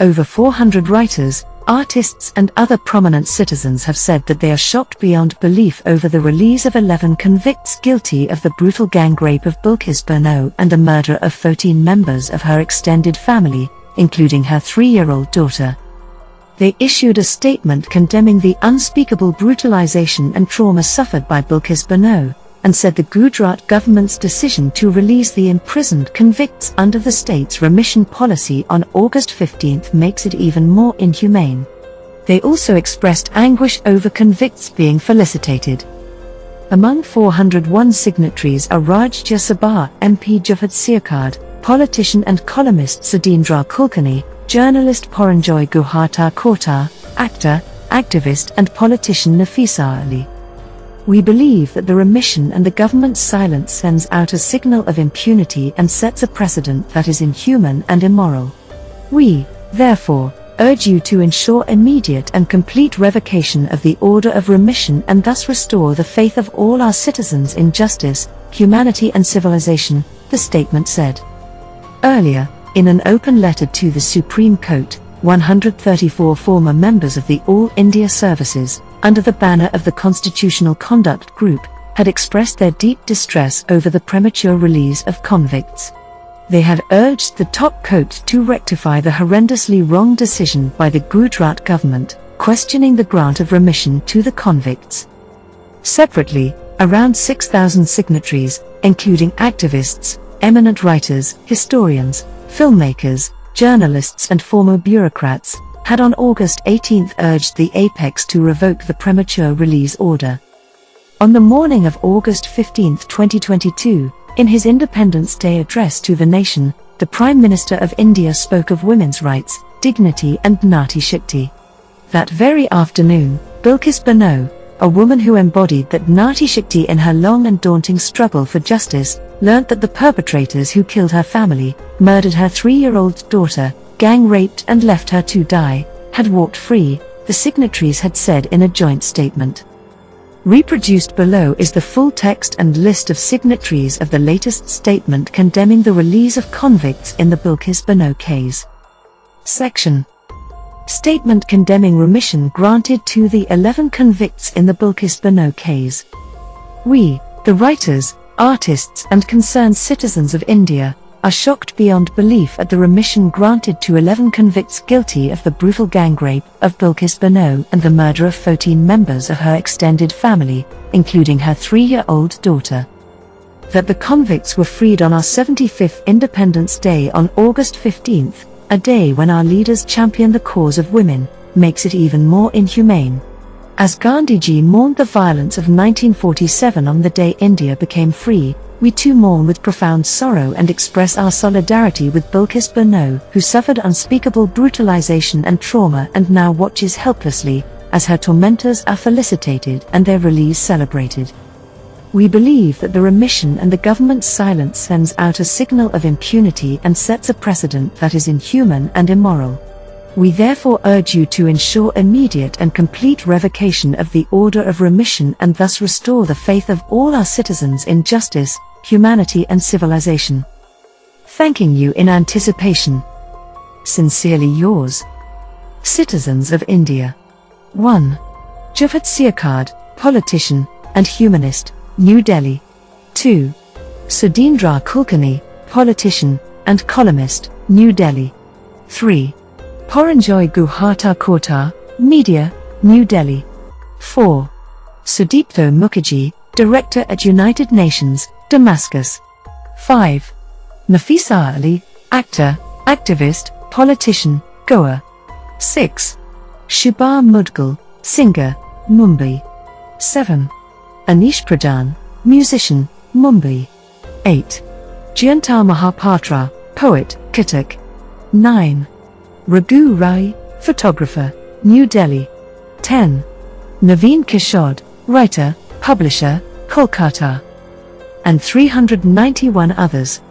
Over 400 writers, artists and other prominent citizens have said that they are shocked beyond belief over the release of 11 convicts guilty of the brutal gang rape of Bilkis Bano and the murder of 14 members of her extended family, including her three-year-old daughter. They issued a statement condemning the unspeakable brutalization and trauma suffered by Bilkis Bano, and said the Gujarat government's decision to release the imprisoned convicts under the state's remission policy on August 15 makes it even more inhumane. They also expressed anguish over convicts being felicitated. Among 401 signatories are Rajya Sabha MP Jawhar Sircar, politician and columnist Sudheendra Kulkarni, journalist Paranjoy Guha Thakurta, actor, activist and politician Nafisa Ali. We believe that the remission and the government's silence sends out a signal of impunity and sets a precedent that is inhuman and immoral. We, therefore, urge you to ensure immediate and complete revocation of the order of remission and thus restore the faith of all our citizens in justice, humanity and civilization, the statement said. Earlier, in an open letter to the Supreme Court, 134 former members of the All India Services, under the banner of the Constitutional Conduct Group, had expressed their deep distress over the premature release of convicts. They had urged the top court to rectify the horrendously wrong decision by the Gujarat government, questioning the grant of remission to the convicts. Separately, around 6,000 signatories, including activists, eminent writers, historians, filmmakers, journalists and former bureaucrats, had on August 18 urged the apex to revoke the premature release order. On the morning of August 15, 2022, in his Independence Day address to the nation, the Prime Minister of India spoke of women's rights, dignity and Nari Shakti. That very afternoon, Bilkis Bano, a woman who embodied that Nari Shakti in her long and daunting struggle for justice, learnt that the perpetrators who killed her family, murdered her three-year-old daughter, gang raped and left her to die, had walked free, the signatories had said in a joint statement. Reproduced below is the full text and list of signatories of the latest statement condemning the release of convicts in the Bilkis Bano case. Section Statement condemning remission granted to the 11 convicts in the Bilkis Bano case. We, the writers, artists and concerned citizens of India, are shocked beyond belief at the remission granted to 11 convicts guilty of the brutal gang rape of Bilkis Bano and the murder of 14 members of her extended family, including her three-year-old daughter. That the convicts were freed on our 75th Independence Day on August 15th, a day when our leaders champion the cause of women, makes it even more inhumane. As Gandhiji mourned the violence of 1947 on the day India became free, we too mourn with profound sorrow and express our solidarity with Bilkis Bano, who suffered unspeakable brutalization and trauma and now watches helplessly as her tormentors are felicitated and their release celebrated. We believe that the remission and the government's silence sends out a signal of impunity and sets a precedent that is inhuman and immoral. We therefore urge you to ensure immediate and complete revocation of the order of remission and thus restore the faith of all our citizens in justice, humanity and civilization. Thanking you in anticipation. Sincerely yours. Citizens of India. 1. Jawhar Sircar, politician and humanist, New Delhi. 2. Sudheendra Kulkarni, politician and columnist, New Delhi. 3. Paranjoy Guha Thakurta, Media, New Delhi. 4. Sudipto Mukherjee, Director at United Nations, Damascus. 5. Nafisa Ali, actor, activist, politician, Goa. 6. Shubha Mudgal, singer, Mumbai. 7. Anish Pradhan, musician, Mumbai. 8. Jayanta Mahapatra, poet, Cuttack. 9. Raghu Rai, photographer, New Delhi. 10. Naveen Kishore, writer, publisher, Kolkata. And 391 others.